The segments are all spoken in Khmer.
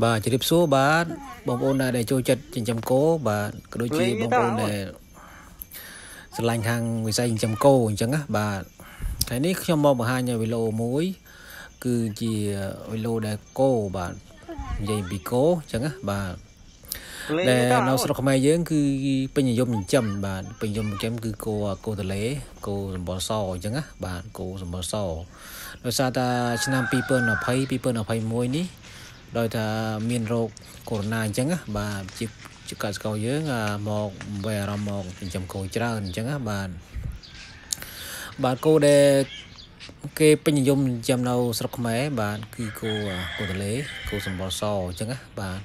បាទជម្រាបសួរបាទបងប្អូនដែលចូលចិត្តចិញ្ចឹមគោបាទក៏ដូចជាបងប្អូនដែលស្រឡាញ់ខាងវិស័យចិញ្ចឹមគោអញ្ចឹងណាបាទថ្ងៃនេះខ្ញុំមកបង្ហាញវីដេអូមួយ គឺជាវីដេអូដែលគោបាទនិយាយពីគោអញ្ចឹងណាបាទដែលនៅស្រុកខ្មែរយើង គឺពេញនិយមចិញ្ចឹមបាទពេញនិយមចិញ្ចឹមគឺគោគោតលេគោសម្បល់សអញ្ចឹងណាបាទគោសម្បល់សដោយសារតែឆ្នាំ2020 2021នេះ ដោយថាមានโรគកូវីដ -19 អញ្ចឹងណាបាទជាជាកសិករយើងមកវាយអារម្មណ៍មកចិញ្ចឹមគោច្រើនអញ្ចឹងណាបាទបាទគោដែលគេពេញនិយមចិញ្ចឹមនៅស្រុកខ្មែរបាទគឺគោគោតលេគោសម្បល់សអញ្ចឹងណាបាទ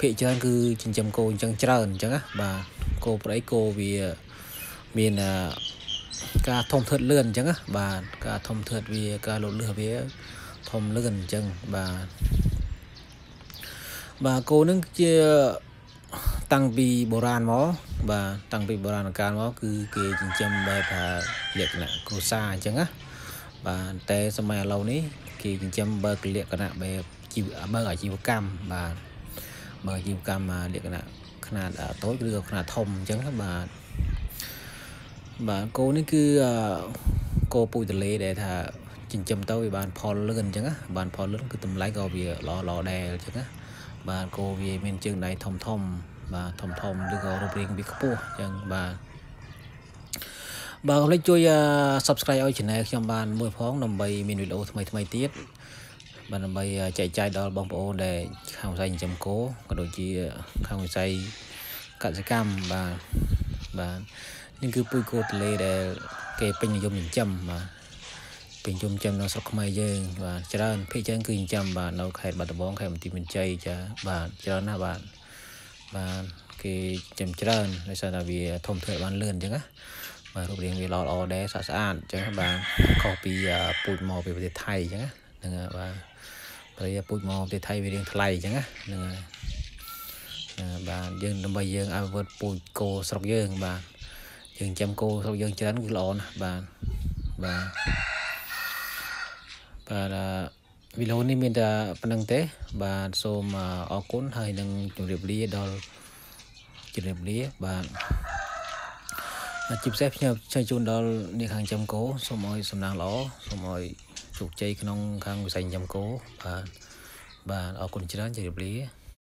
ភាគច្រើនគឺចិញ្ចឹមគោអញ្ចឹងច្រើនអញ្ចឹងណាបាទគោប្រៃគោវាមានការធំធាត់លឿនអញ្ចឹងណាបាទការធំធាត់វាការលូតលាស់វាធំលឿនអញ្ចឹងបាទ បាទគោនឹងជាតាំងពីបុរាណមកបាទតាំងពីបុរាណកាលមកគឺគេចិញ្ចឹមបែបថាលក្ខណៈគ្រួសារអញ្ចឹងណាបាទតែសម័យឥឡូវនេះគេចិញ្ចឹមបើកលក្ខណៈបែបជីវបើអាជីវកម្មបាទបើអាជីវកម្មលក្ខណៈຂະຫນាតតូចឬក៏ຂະຫນាតធំអញ្ចឹងបាទបាទគោនេះគឺគោពុយទលេដែលថាចិញ្ចឹមទៅវាបានផលលឿនអញ្ចឹងណាបានផលលឿនគឺតម្លៃក៏វាល្អល្អដែរអញ្ចឹងណា បាទគោវាមានជើងដៃធំធំ បាទធំធំឬក៏រូបរាងវាខ្ពស់អញ្ចឹងបាទបាទកុំភ្លេចជួយ Subscribe ឲ្យ Channel ខ្ញុំបានមួយផងដើម្បីមានវីដេអូថ្មីថ្មីទៀតបាទដើម្បីចែកចាយដល់បងប្អូនដែលខាងវិស័យចិញ្ចឹមគោក៏ដូចជាខាងវិស័យកសិកម្មបាទបាទនេះគឺពូជគោទលេដែលគេពេញនិយមចិញ្ចឹមបាទ ពេញនិយមចិញ្ចឹមនៅស្រុកខ្មែរយើងបាទច្រើនភាគច្រើនគឺចិញ្ចឹមបាទនៅខេត្តបាត់ដំបងខេត្តបន្ទាយមានជ័យចាបាទច្រើនណាស់បាទបាទគេចិញ្ចឹមច្រើនដោយសារតែវាធំធាត់បានលឿនអញ្ចឹងណាបាទរូបរាងវាល្អល្អដែរស្អាតស្អាតអញ្ចឹងបាទខុសពីពូជមកពីប្រទេសថៃអញ្ចឹងណាហ្នឹងបាទប្រទេសពូជមកប្រទេសថៃវារាងថ្លៃអញ្ចឹងណាហ្នឹងហើយបាទយើងដើម្បីយើងឲ្យវត្តពូជគោស្រុកយើងបាទយើងចាំគោស្រុកយើងច្រើនគឺល្អណាស់បាទបាទ បាទវីដេអូនេះមានតែប៉ុណ្្នឹងទេ បាទសូមអរគុណហើយនឹងជម្រាបលាដល់ជម្រាបលាបាទជាពិសេសខ្ញុំចង់ជូនដល់អ្នកខាងចាំគោសូមឲ្យសំណាងល្អសូមឲ្យជោគជ័យក្នុងខាងវិស័យចាំគោបាទបាទអរគុណច្រើនជម្រាបលា